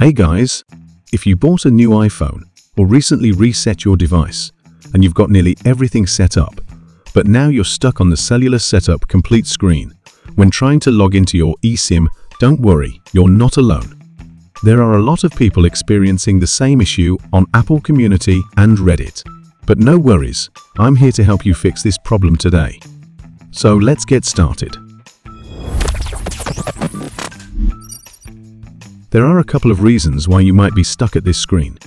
Hey guys, if you bought a new iPhone or recently reset your device and you've got nearly everything set up, but now you're stuck on the cellular setup complete screen, when trying to log into your eSIM, don't worry, you're not alone. There are a lot of people experiencing the same issue on Apple Community and Reddit. But no worries, I'm here to help you fix this problem today. So let's get started. There are a couple of reasons why you might be stuck at this screen.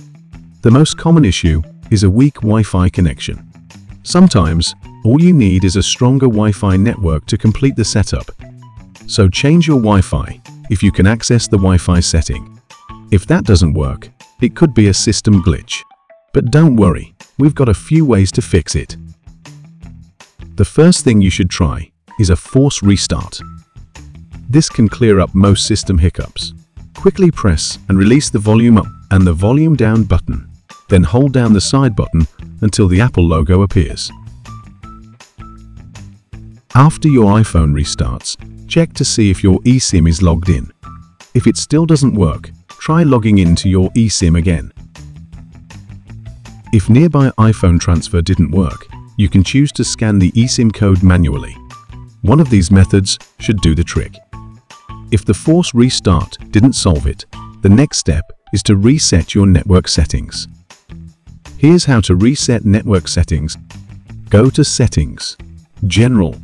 The most common issue is a weak Wi-Fi connection. Sometimes, all you need is a stronger Wi-Fi network to complete the setup. So change your Wi-Fi if you can access the Wi-Fi setting. If that doesn't work, it could be a system glitch. But don't worry, we've got a few ways to fix it. The first thing you should try is a force restart. This can clear up most system hiccups. Quickly press and release the volume up and the volume down button. Then hold down the side button until the Apple logo appears. After your iPhone restarts, check to see if your eSIM is logged in. If it still doesn't work, try logging into your eSIM again. If nearby iPhone transfer didn't work, you can choose to scan the eSIM code manually. One of these methods should do the trick. If the force restart didn't solve it, the next step is to reset your network settings. Here's how to reset network settings. Go to Settings, General,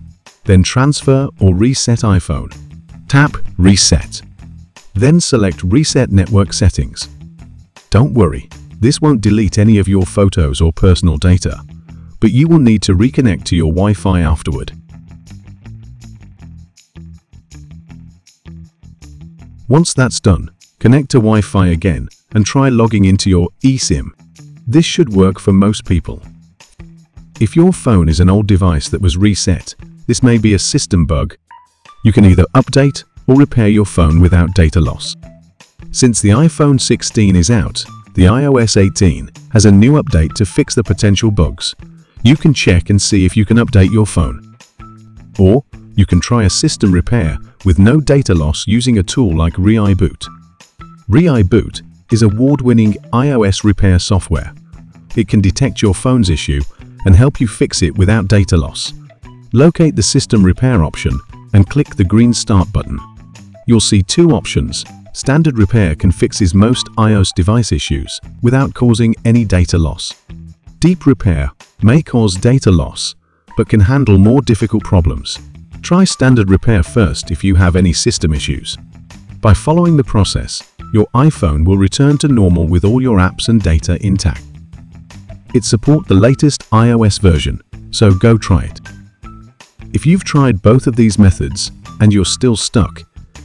then Transfer or Reset iPhone. Tap Reset. Then select Reset Network Settings. Don't worry, this won't delete any of your photos or personal data, but you will need to reconnect to your Wi-Fi afterward. Once that's done, connect to Wi-Fi again and try logging into your eSIM. This should work for most people. If your phone is an old device that was reset, this may be a system bug. You can either update or repair your phone without data loss. Since the iPhone 16 is out, the iOS 18 has a new update to fix the potential bugs. You can check and see if you can update your phone. Or you can try a system repair with no data loss using a tool like ReiBoot. ReiBoot is award-winning iOS repair software. It can detect your phone's issue and help you fix it without data loss. Locate the System Repair option and click the green Start button. You'll see two options. Standard Repair can fixes most iOS device issues without causing any data loss. Deep Repair may cause data loss, but can handle more difficult problems. Try standard repair first if you have any system issues. By following the process, your iPhone will return to normal with all your apps and data intact. It supports the latest iOS version, so go try it. If you've tried both of these methods and you're still stuck,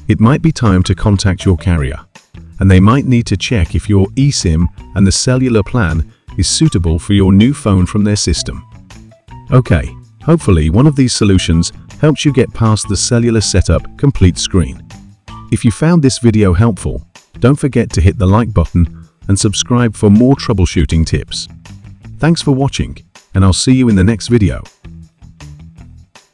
it might be time to contact your carrier, and they might need to check if your eSIM and the cellular plan is suitable for your new phone from their system. Okay, hopefully one of these solutions helps you get past the cellular setup complete screen. If you found this video helpful, don't forget to hit the like button and subscribe for more troubleshooting tips. Thanks for watching, and I'll see you in the next video.